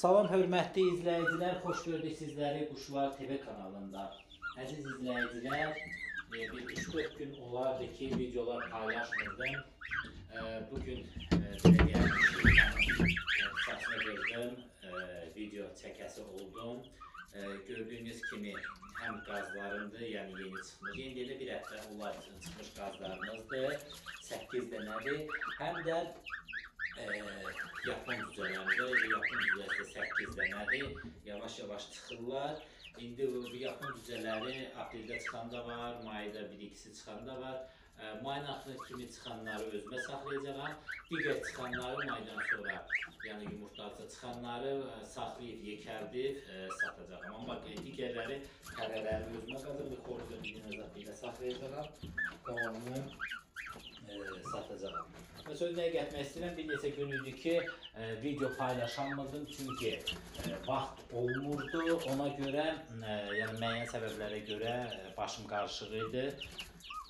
Salam hörmətli izləyicilər, xoş gördük sizləri Quşlar TV kanalında. Əziz izləyicilər, e, bir 3-4 gün olardı ki, videolar paylaşmırdım. E, Bugün e, belə deyək, səsini verdim, video çəkəsi oldum. Gördüyünüz kimi həm qazlarımdır, yəni yeni çıxmış. Yeni də bir həftə olar çıxmış qazlarımızdır. 8 dənədir. Həm də e, Yapon cücələrində Yapon cücəsi 8 dənədir. Yavaş-yavaş çıxırlar. İndi bu Yapon cücələri apreldə çıxanda var, mayda 1-2-si çıxanda var. E, mayın axırı kimi çıxanları özümə saxlayacağam. Digər çıxanları maydan sonra, yəni yumurtlaca çıxanları e, saxlayıb yekərdib e, satacağam. Amma e, digərləri tərələri özümə qazıb, xoruzun birinə ilə saxlayacağam. Qalanını e, satacağım. Söz nəyə getmək istəyirəm? Bir neçə gün idi ki, e, video paylaşamırdım çünki e, vaxt olmurdu. Ona görə, e, yəni müəyyən səbəblərə görə e, başım qarışıq idi.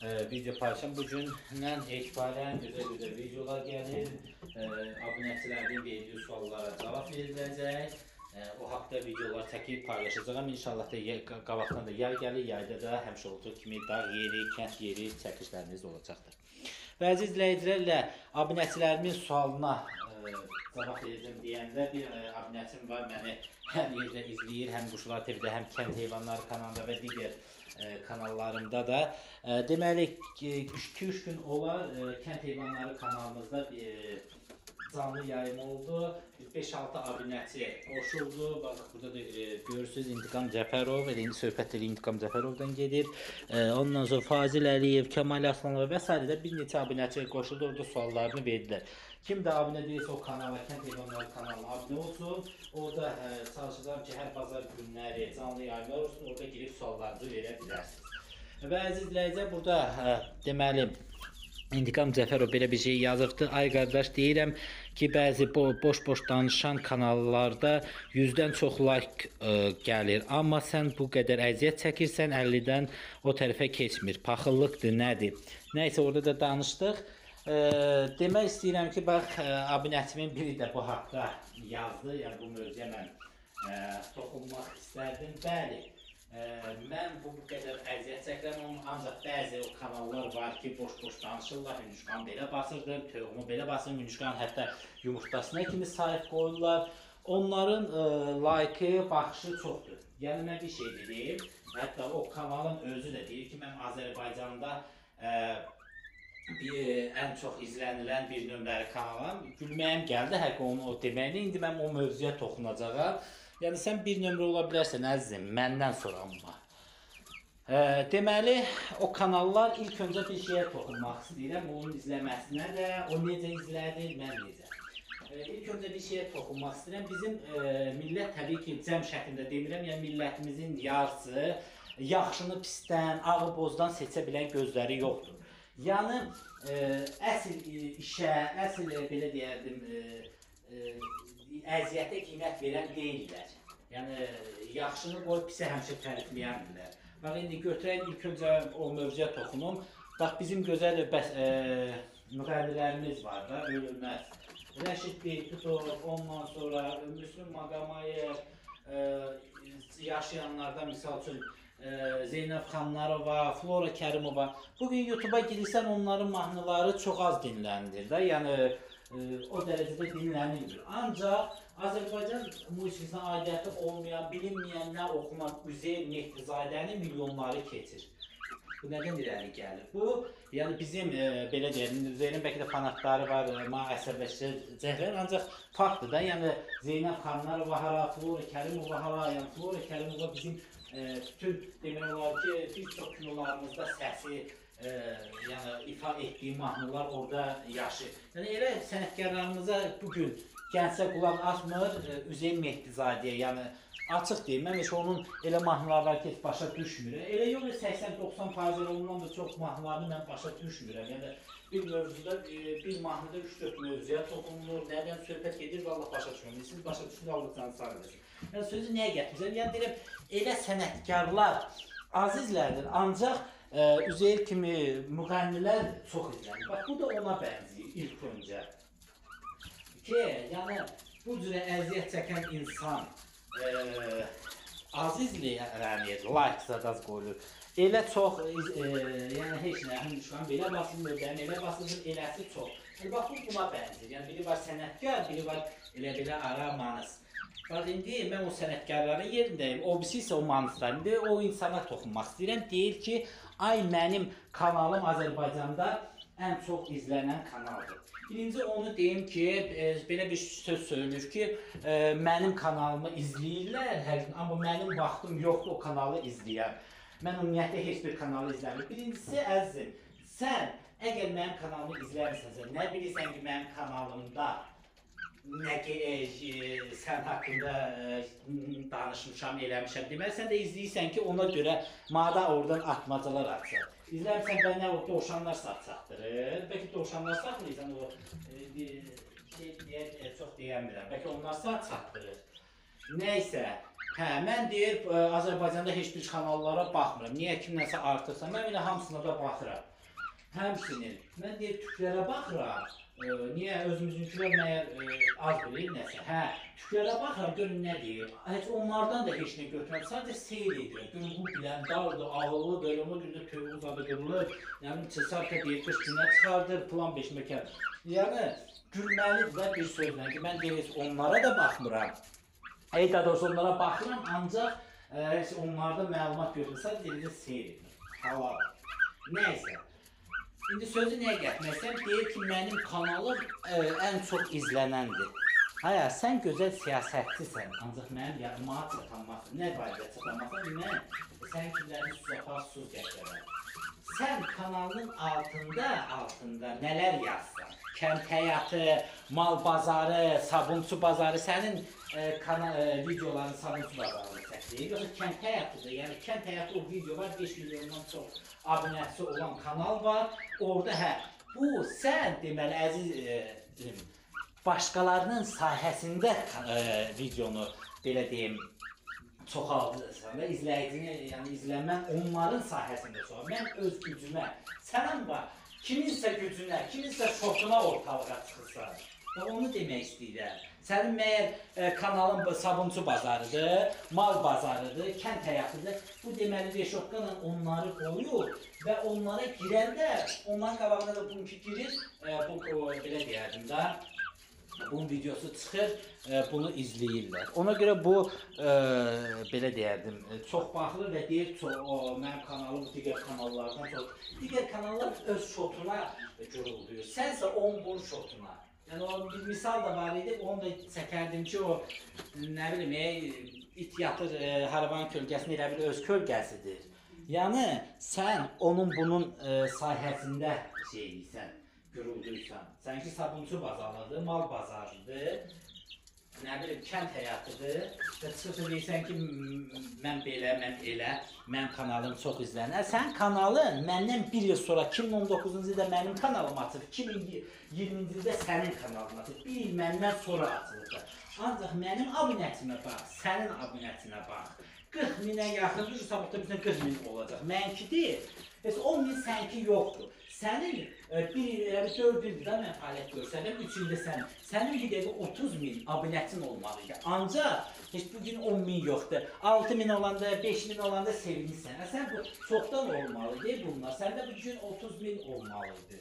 E, video paylaşam. Bu gündən etibarən gözəl-gözəl videolar gəlir. E, abunəçilərin verdiyi suallara cavab veriləcək. E, o haqda videolar çəkib paylaşacağam. İnşallah da qabaqdan da yay gəlir. Yayda da həmişə olduğu kimi dağ yeri, kənd yeri çəkişləriniz olacaqdır. Və əziz izləyicilərlə abunəçilərimin sualına e, cavab verəcəm deyəndə bir e, abunəçim var məni həm yerdə izləyir, həm Quşlar TV-də, həm Kənd Heyvanları kanalında və digər e, kanallarımda da. E, deməli 2-3 gün olar e, Kənd Heyvanları kanalımızda e, canlı yayım oldu. 5-6 abunəçi qoşuldu. Bax burada da e, görürsüz İntiqam Cəfərov, elə indi söhbət elə İntiqam Cəfərovdan gedir. E, ondan sonra Fazil Əliyev, Kemal Aslanov və s. də bir neçə abunəçi qoşuldu, orada suallarını verdilər. Kim də abunə deyilsə o kanala, Kənd Heyvanları kanalına abunə olsun. Orada e, çalışacağam ki, hər bazar günləri canlı yayımlar olsun, orada girib suallarınızı verə bilərsiniz. Və əziz izləyicilər, burada ə, deməli İntiqam Cəfərov belə bir şey yazıbdı. Ay qardaş deyirəm ki, bəzi bo boş-boş danışan kanallarda 100-dən çox like ə, gəlir, amma sən bu qədər əziyyət çəkirsən, 50-dən o tərəfə keçmir. Paxıllıqdır, nədir? Nəysə orada da danışdıq. Ə, demək istəyirəm ki, bax ə, abunəçimin biri də bu haqqda yazdı. Yəni bu mövzuya mən ə, toxunmaq istərdim. Bəli. Ə, mən bu bu qədər əziyyət çəkirəm, ancaq bəzi o kanallar var ki, boş-boş danışırlar. Hündüşqan belə basırdı, toyuğumu belə basır, Hündüşqan hətta yumurtasına kimi sahib qoyurlar. Onların ə, like-ı, baxışı çoxdur. Yəni mən bir şey deyim, hətta o kanalın özü də deyir ki, mən Azərbaycanda ə, bir ən çox izlənilən bir nömrəli kanalam. Gülməyim gəldi həqiqətən onu o deməyinə. İndi mən o mövzuya toxunacağam. Yəni sən bir nömrə ola bilərsən əzizim, məndən sonra amma. E, deməli, o kanallar ilk öncə bir şeyə toxunmaq istəyirəm. Onun izləməsinə də, o necə izlədi, mən necə. E, ilk öncə bir şeyə toxunmaq istəyirəm. Bizim e, millət təbii ki, cəm şəklində demirəm, yəni millətimizin yarısı yaxşını pisdən, ağı bozdan seçə bilən gözləri yoxdur. Yəni e, əsl işə, əsl belə deyərdim, e, əziyyətə qiymət verən deyillər. Yəni yaxşını qoyub pisə həmişə tərifləyəndirlər. Bax indi götürək ilk öncə o mövzuya toxunum. Bax bizim gözəl bəs e, müğənnilərimiz var da, ölülməz. Rəşid Beytutov, ondan sonra Müslüm Maqamayev, yaşayanlardan misal üçün e, Zeynəb Xanlarova, Flora Kərimova. Bu gün YouTube-a girirsən onların mahnıları çox az dinlənir də. Yəni o dərəcədə dinlənilmir. Ancaq Azərbaycan musiqisinə aidiyyəti olmayan, bilinməyən nə oxunan Üzeyir Mehdizadəni milyonları keçir. Bu nədən irəli gəlir? Bu, yəni bizim e, belə deyək, Zeynəb bəlkə də fanatları var, e, mənə əsəbləşdirəcəklər, ancaq faktdır da, yəni Zeynəb Xanlarova hara, Flora Kərimova hara, yəni Flora Kərimova bizim e, bütün demək olar ki, bir çox kinolarımızda səsi, e, yəni ifa etdiyi mahnılar orada yaşayır. Yəni elə sənətkarlarımıza bu gün gəncsə qulaq asmır, e, Üzeyir Mehdizadəyə, yəni açıq deyim, mən heç onun elə ki, heç başa düşmürəm. Elə yox, 80-90% ondan da çox mahnılarını mən başa düşmürəm. Yəni bir mövzuda, bir mahnıda 3-4 mövzuya toxunulur, nədən söhbət gedir, vallah başa düşmürəm. Siz başa düşün, canı sağ eləsin. Yəni sözü nəyə gətirəcəm? Yəni deyirəm, elə sənətkarlar azizlərdir, ancaq e, Üzeyir kimi müğənnilər çox izlənir. Bax bu da ona bənzəyir ilk öncə ki, yəni bu cürə əziyyət çəkən insan e, azizləyir, like zadaz qoyulur. Elə çox, e, yəni heç nə, həm düşmən belə basılmır, yəni elə basılır, eləsi çox. Yəni, bax, bu buna bənzir. Yəni, biri var sənətkar, biri var elə belə ara manis. Bax, indi mən o sənətkarların yerindəyim, o birisi isə o manislər. İndi o insana toxunmaq istəyirəm. Deyir ki, ay mənim kanalım Azərbaycanda ən çox izlənən kanaldır. Birinci onu deyim ki, e, belə bir söz söyülür ki, e, mənim kanalımı izləyirlər hər gün, amma mənim vaxtım yoxdur o kanalı izləyən. Mən ümumiyyətlə heç bir kanalı izləmirəm. Birincisi əzizim, sən əgər mənim kanalımı izləmisənsə, nə bilirsən ki, mənim kanalımda nə ki, e, e, sən haqqında e, danışmışam, eləmişəm. Deməli sən də izləyirsən ki, ona görə mada oradan atmacalar atır. İzləmirsən bə nə o dovşanlar sat çatdırır. Bəlkə dovşanlar satmırsan o e, şey deyə e, çox deyəmirəm. Bəlkə onlar sat çatdırır. Nəysə, hə, mən deyir ə, Azərbaycanda heç bir kanallara baxmıram. Niyə kimdənsə artıqsa, mən elə hamısına da baxıram. Həmçinin mən deyir tüklərə baxıram. Ə, niyə özümüzünkülər məyər ə, az bilir nəsə? Hə, tüklərə baxıram, görün nə deyir. Heç onlardan da heç nə götürmürəm. Sadəcə seyr edirəm. Görün bu bilən daldır, ağıllıdır, ona görə də tövbə uzadı qırılır. Yəni cesarət deyir, qış günə çıxardır, plan beşməkər. Yəni gülməlidir də bir sözlə ki, mən deyir onlara da baxmıram. Ey doğrusu onlara baxıram, ancaq ə, heç onlarda məlumat görürsə, dilini seyr edir. Halal. Nəysə. İndi sözü nəyə gətirməsəm, deyir ki, mənim kanalım ə, ən çox izlənəndir. Haya, sən gözəl siyasətçisən, ancaq mənim yadıma çatanmazsın. Nə barədə çatanmazsan? Mən sən kimləri susapar, sus gətirərəm. Sən kanalın altında, altında nələr yazsan? Kənd həyatı, mal bazarı, sabunçu bazarı, sənin e, kana, e, videoların sabunçu bazarını çəkir. Yoxsa kənd həyatıdır. Yəni kənd həyatı o video var, 5 milyondan çox abunəçisi olan kanal var. Orada hə, bu sən deməli əziz e, e, başqalarının sahəsində e, videonu belə deyim çoxaldırsan və izləyicini, yəni izləmən onların sahəsində çox. Mən öz gücümə, sənin var, kiminsə gücünə, kiminsə şokuna ortalığa çıxırsan. Və onu demək istəyirəm. Sənin məyər e, kanalın bu sabunçu bazarıdır, mal bazarıdır, kənd həyatıdır. Bu deməli Reşokqanla onları qoyur və onlara girəndə, onların qabağına da bununki girir, e, bu o, belə deyərdim də, bunun videosu çıxır, e, bunu izləyirlər. Ona görə bu e, belə deyərdim, çox baxılır və deyir çox o mənim kanalım digər kanallardan çox. Digər kanallar öz şotuna gurulduyur. Sənsə 10 bur şotuna. Yəni o bir misal da var idi. Onu da çəkərdim ki, o nə bilim, e, it yatır e, haravan kölgəsini elə bil öz kölgəsidir. Yəni sən onun bunun e, sahəsində şeysən, gurulduysan. Sənki sabunçu bazarıdır, mal bazarıdır. Nə bilim, kənd həyatıdır. Və çıxırsan deyirsən ki, mən belə, mən elə, mənim kanalım çox izlənir. Sənin kanalın məndən 1 il sonra 2019-cu ildə mənim kanalım açıb, 2020-ci ildə sənin kanalın açıb. 1 il məndən sonra açıldı. Ancaq mənim abunətimə bax, sənin abunətinə bax. 40 minə yaxındır, sabahda bizdə 40 min olacaq. Mənki deyil. Heç 10 min sənki yoxdur. Sənin bir il, yəni 4 ildir də mən fəaliyyət göstərdim, 3 ildə sən. Sənin bir dəqiqə 30 min abunətin olmalı idi. Ancaq heç bu gün 10 min yoxdur. 6 min olanda, 5 min olanda sevinirsən. Hə, Sən bu çoxdan olmalı idi bunlar. Səndə bu gün 30 min olmalı idi.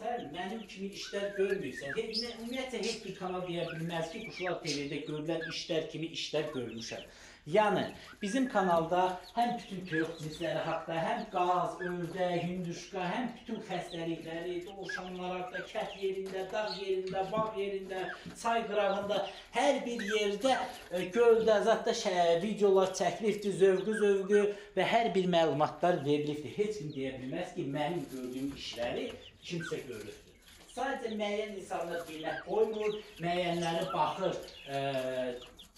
Sən mənim kimi işlər görmürsən. Heç ümumiyyətlə heç bir kanal deyə bilməz ki, Quşlar TV-də görülən işlər kimi işlər görmüşəm. Yəni bizim kanalda həm bütün toyuq cinsləri haqqında, həm qaz, ördək, hündüşka, həm bütün xəstəlikləri, dovşanlar haqqında, kət yerində, dağ yerində, bağ yerində, çay qırağında, hər bir yerdə e, göldə, zətdə videolar çəkilibdir, zövqü zövqü və hər bir məlumatlar verilibdir. Heç kim deyə bilməz ki, mənim gördüyüm işləri kimsə görübdür. Sadəcə müəyyən insanlar qiymət qoymur, müəyyənləri baxır, e,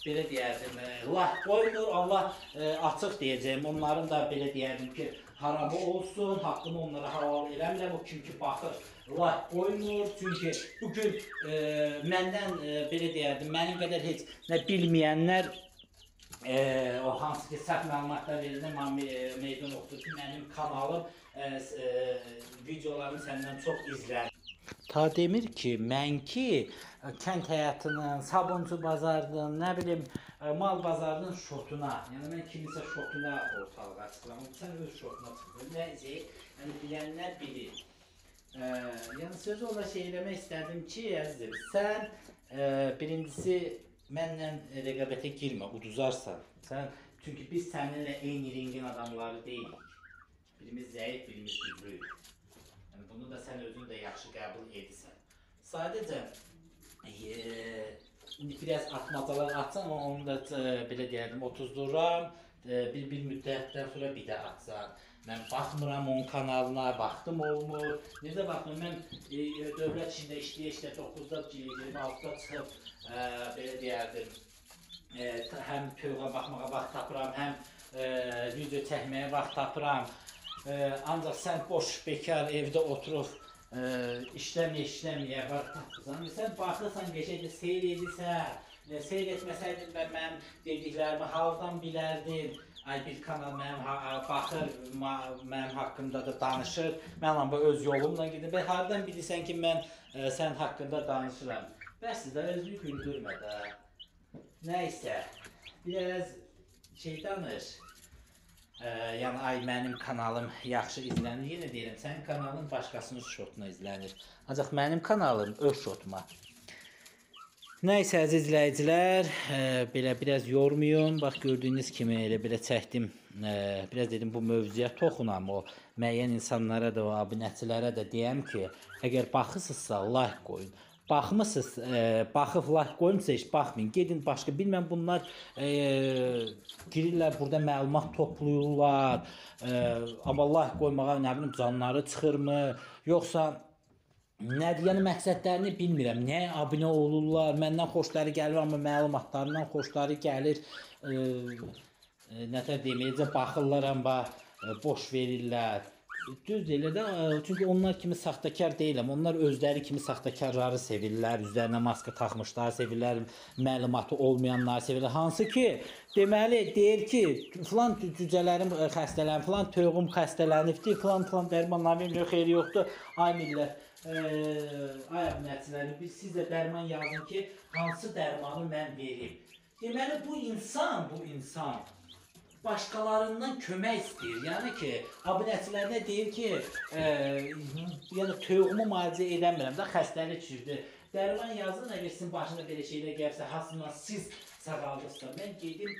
belə deyərdim, e, lah qoymur, Allah e, açıq deyəcəyim. Onların da belə deyərdim ki, haramı olsun, haqqını onlara halal eləmirəm. O kim ki baxır, lah qoymur. Çünki bu gün e, məndən e, belə deyərdim, mənim qədər heç nə bilməyənlər e, o hansı ki səhv məlumatlar verildi, mən me- meydan oxudur ki, mənim kanalım e, e, videolarım səndən çox izlənir. Ta demir ki, mən ki e, kənd həyatının, sabunçu bazarının, nə bilim, e, mal bazarının şotuna, yəni mən kimisə şotuna ortalığa çıxıram. Sən öz şotuna çıxdın. Nəzə, yəni bilənlər bilir. Ə, yəni söz ola şey eləmək istədim ki, əzizim, sən ə, birincisi mənlə rəqabətə girmə, uduzarsan. Sən çünki biz səninlə eyni ringin adamları deyilik. Birimiz zəif, birimiz güclüyük. Yəni bunu da sən özün də yaxşı qəbul edirsən. Sadəcə e, indi biraz atmacalar atsan, onu da e, belə deyərdim, 30-duram. E, bir bir müddətdən sonra bir də atsan. Mən baxmıram onun kanalına, baxdım olmur. Necə baxdım mən e, dövlət işində işləyə-işləyə 9-da girdim, 6-da çıxıb e, belə deyərdim. E, həm toyuğa baxmağa vaxt tapıram, həm e, video çəkməyə vaxt tapıram. E, ancaq sən boş bekar evdə oturub e, işləməyə vaxt tapırsan. Sən baxırsan, qəşəngcə seyr edirsən. E, seyr etməsəydin və mənim dediklərimi bilərdin. Ay bir kanal mənim ha baxır, ma mənim haqqımda da danışır. Mən amma öz yolumla gedirəm. Və hardan bilirsən ki, mən e, sən haqqında danışıram? Bəs də özünü güldürmə də. Nəysə, biraz şey danış. Ə, yəni ay mənim kanalım yaxşı izlənir. Yenə deyirəm, sənin kanalın başqasının şotuna izlənir. Ancaq mənim kanalım öz şotuma. Nəysə əziz izləyicilər, ə, belə biraz yormayın. Bax gördüyünüz kimi elə belə çəkdim. Ə, biraz dedim bu mövzuya toxunam. O müəyyən insanlara da, o abunəçilərə də deyəm ki, əgər baxırsınızsa like qoyun. Baxmısınız, ə, baxıb like qoymusa heç baxmayın. Gedin başqa bilməm bunlar ə, girirlər burada məlumat toplayırlar. Ə, amma like qoymağa nə bilim canları çıxırmı, yoxsa Nədir? Yəni məqsədlərini bilmirəm. Nəyə abunə olurlar? Məndən xoşları gəlir, amma məlumatlarından xoşları gəlir. E, e, nətər necə baxırlar, amma e, boş verirlər. Düz elə də, e, çünki onlar kimi saxtakar deyiləm. Onlar özləri kimi saxtakarları sevirlər, üzərinə maska taxmışlar, sevirlər, məlumatı olmayanları sevirlər. Hansı ki, deməli deyir ki, filan cücələrim e, xəstələnib, filan toyuğum xəstələnibdi, filan filan dərmanlar verir, xeyri yoxdur. Ay millət, ə, ay abunəçiləri, biz sizə dərman yazın ki, hansı dərmanı mən verim. Deməli bu insan, bu insan başqalarından kömək istəyir. Yəni ki, abunəçilərinə deyir ki, ə, yəni toyuğumu müalicə edəmirəm də, xəstəlik çıxdı. Dərman yazın, əgər sizin başına belə şeylər gəlsə, hasından siz sağaldınızsa, mən gedim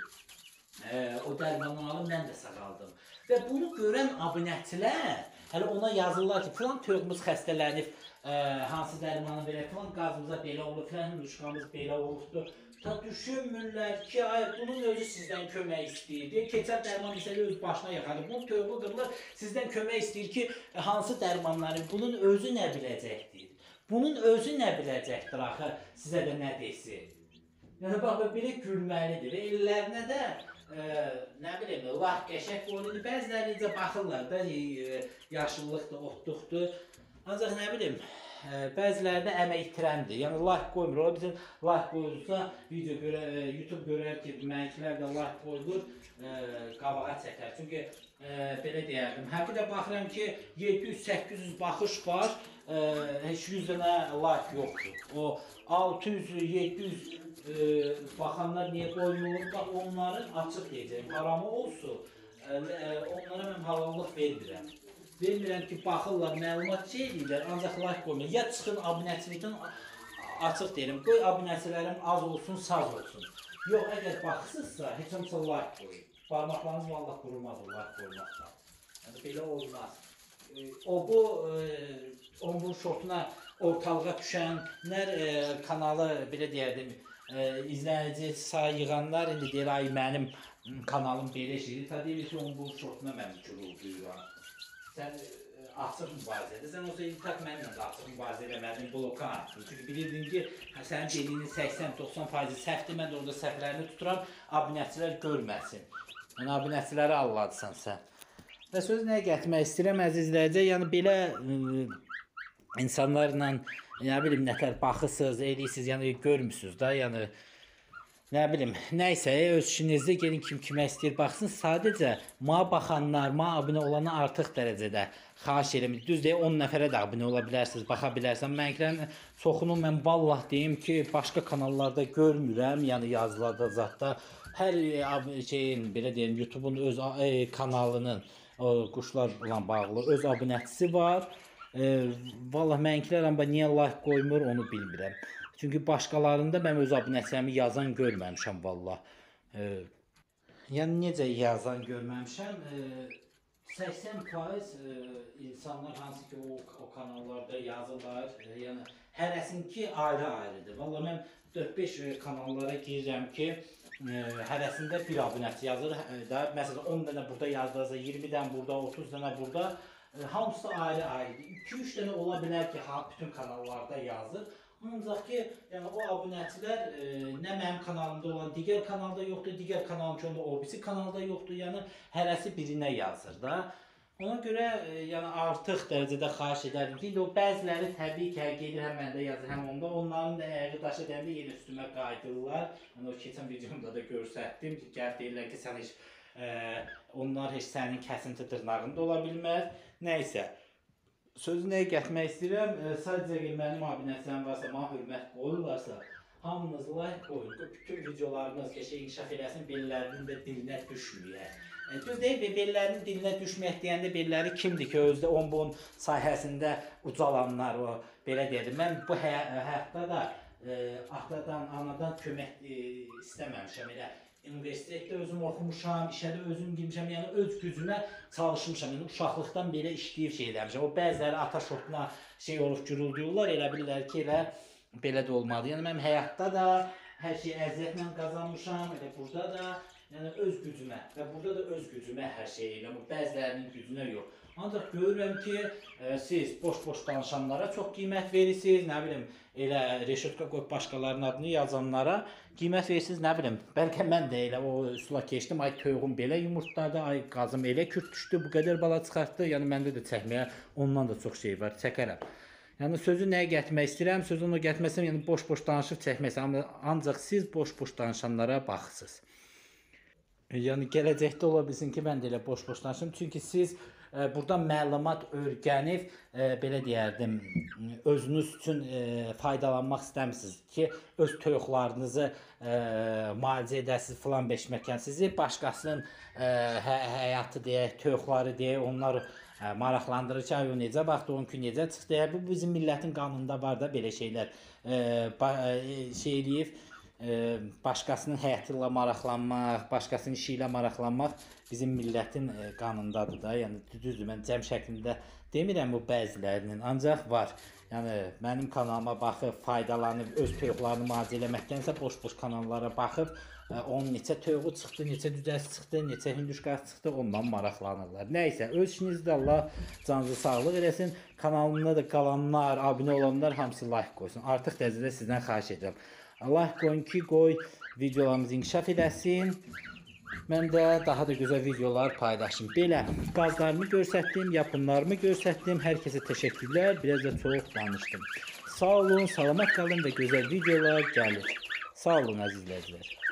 ə, o dərmanı alım, mən də sağaldım. Və bunu görən abunəçilər hələ ona yazırlar ki, filan toyuğumuz xəstələnib, ə, hansı dərmanı belə, filan qazımıza belə olub, filan yumuşqamız belə olubdur. Ta düşünmürlər ki, ay bunun özü sizdən kömək istəyir. Keçən dərman məsələ öz başına yaxadır. Bunun toyuğu qırılır, sizdən kömək istəyir ki, hansı dərmanları, bunun özü nə biləcəkdir? Bunun özü nə biləcəkdir axı sizə də nə desin? Yəni bax belə gülməlidir. Ellərinə də ə, nə bilim, Allah qəşəng qoyulur. Bəziləri necə baxırlar da, e, yaşıllıqdır, otluqdur. Ancaq nə bilim, bəziləri də əmək itirəndir. Yəni like qoymur. O bizim like qoyulsa, video görə, ə, YouTube görər ki, mənkilər də like qoyulur, ə, qabağa çəkər. Çünki ə, belə deyərdim. Həqiqətən də baxıram ki, 700-800 baxış var. Ə, heç 100 dənə like yoxdur. O 600-700 e, baxanlar niyə qoymur? Bax onların açıq deyəcəm, haramı olsun. E, e, onlara mən halallıq vermirəm. Vermirəm ki, baxırlar, məlumat şey edirlər, ancaq like qoymur. Ya çıxın abunəçilikdən açıq deyirəm. Qoy abunəçilərim az olsun, saz olsun. Yox, əgər baxırsınızsa, heç olmasa like qoyun. Barmaqlarınız vallah qurumaz o like qoymaqla. Yəni belə olmaz. E, O bu e, onun bu şortuna ortalığa düşənlər e, kanalı belə deyərdim, e, izləyici sayı yığanlar indi deyir ay mənim kanalım belə şeydir. Deyir ki, onun bu şortuna mən gürüldüyürəm. Sən e, açıq mübarizədə, sən olsa intaq mənimlə də açıq mübarizə eləmədin, bloka atdın. Çünki bilirdin ki, hə, sənin dediyinin 80-90% səhvdir, mən də orada səhvlərini tuturam, abunəçilər görməsin. Yəni abunəçiləri alladırsan sən. Və söz nəyə gətirmək istəyirəm əziz izləyicilər, yəni belə ə, insanlarla nə bilim nətər baxırsınız, eləyirsiniz, yəni görmüsüz də, yəni Nə bilim, nəysə, öz işinizdə gedin kim kimə istəyir baxsın. Sadəcə ma baxanlar, ma abunə olanlar artıq dərəcədə xahiş edirəm. Düz deyə 10 nəfərə də abunə ola bilərsiniz, baxa bilərsən. Mənkilərin çoxunu mən vallah deyim ki, başqa kanallarda görmürəm, yəni yazılarda zətdə hər e, şeyin belə deyim YouTube-un öz e, kanalının o quşlarla bağlı öz abunəçisi var. E, vallah mənkilər amma niyə like qoymur onu bilmirəm. Çünki başqalarında mən öz abunəçilərimi yazan görməmişəm vallah. E, yəni necə yazan görməmişəm. E, 80% e, insanlar hansı ki o, o kanallarda yazırlar, e, yəni hərəsinki ayrı-ayrıdır. Valla mən 4-5 e, kanallara girirəm ki, hərəsində bir abunəçi yazır e, da. Məsələn 10 dənə burada yazdırsa, 20 dənə burada, 30 dənə burada. Hamısı ayrı-ayrıdır. 2-3 dənə ola bilər ki, bütün kanallarda yazır. Ancaq ki, yəni o abunəçilər e, nə mənim kanalımda olan digər kanalda yoxdur, digər kanalım ki, onda o birisi kanalda yoxdur. Yəni hərəsi birinə yazır da. Ona görə e, yəni artıq dərəcədə xahiş edərdim ki, o bəziləri təbii ki, hə, gedir həm məndə yazır, həm onda onların da əgər daşı deyəndə yenə üstümə qayıdırlar. Yəni o keçən videomda da göstərdim ki, gəl deyirlər ki, sən heç e, onlar heç sənin kəsinti dırnağında ola bilməz. Nəysə, sözü nəyə gətirmək istəyirəm? E, sadəcə ki, mənim abunəçilərim varsa, mənə hörmət qoyurlarsa, hamınız like qoyun. Bu bütün videolarınız qəşəng inkişaf eləsin, bellərinin də dilinə düşməyə. E, Düz deyil, be- bellərinin dilinə düşmək deyəndə belləri kimdir ki, özdə 10 bun sahəsində ucalanlar o belə deyirdim. Mən bu həyə, həyatda da e, atadan, anadan kömək e, istəməmişəm elə. Universitetdə özüm oxumuşam, işə də özüm girmişəm, yəni öz gücümə çalışmışam. Yəni uşaqlıqdan belə işləyib şey eləmişəm. O bəziləri ata şotuna şey olub gürüldüyürlər, elə bilirlər ki, elə belə də olmadı. Yəni mənim həyatda da hər şeyi əziyyətlə qazanmışam, elə burada da, yəni öz gücümə və burada da öz gücümə hər şeyi elə bu bəzilərinin gücünə yox. Ancaq görürəm ki, e, siz boş-boş danışanlara çox qiymət verirsiniz, nə bilim, elə reşotka qoyub başqalarının adını yazanlara qiymət verirsiniz, nə bilim. Bəlkə mən də elə o üsula keçdim, ay toyuğum belə yumurtladı, ay qazım elə kürt düşdü, bu qədər bala çıxartdı. Yəni məndə də çəkməyə ondan da çox şey var, çəkərəm. Yəni sözü nəyə gətirmək istəyirəm? Sözü ona gətirməsəm, yəni boş-boş danışıb çəkməsəm, ancaq siz boş-boş danışanlara baxırsınız. Yəni gələcəkdə ola bilsin ki, mən də elə boş-boş danışım. Çünki siz e, burada məlumat öyrənib e, belə deyərdim, özünüz üçün e, faydalanmaq istəmirsiniz ki, öz toyuqlarınızı müalicə edəsiniz filan beşməkən sizi başqasının hə həyatı deyək, toyuqları deyək, onlar ay o necə baxdı, onun ki necə çıxdı. Bu bizim millətin qanununda var da belə şeylər. E, şey eləyib e, başqasının həyatı ilə maraqlanmaq, başqasının işi ilə maraqlanmaq bizim millətin e, qanundadır da. Yəni düzdür, mən cəm şəklində demirəm bu bəzilərinin, ancaq var. Yəni mənim kanalıma baxıb faydalanıb öz toyuqlarını müalicə eləməkdənsə boş-boş kanallara baxıb e, onun neçə toyuğu çıxdı, neçə düzəsi çıxdı, neçə hündüşqası çıxdı, ondan maraqlanırlar. Nəysə, öz işinizdə Allah canınızı sağlıq eləsin. Kanalımda da qalanlar, abunə olanlar hamısı like qoysun. Artıq dərəcədə sizdən xahiş edirəm. Allah qoyun ki, qoy videolarımız inkişaf eləsin. Mən də daha da gözəl videolar paylaşım. Belə qazlarımı göstərdim, yapımlarımı göstərdim. Hər kəsə təşəkkürlər. Biraz da çox danışdım. Sağ olun, salamat qalın və gözəl videolar gəlir. Sağ olun əzizləyicilər.